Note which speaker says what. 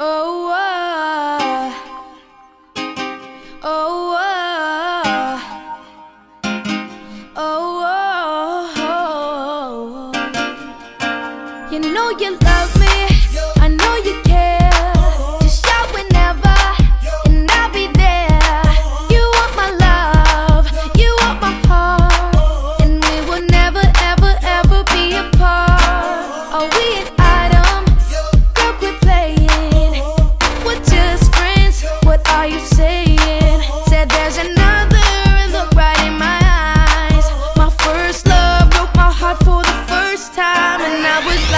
Speaker 1: Oh, oh, oh, oh, oh, oh. You know you love are you saying? Said there's another and look right in my eyes My first love broke my heart for the first time And I was like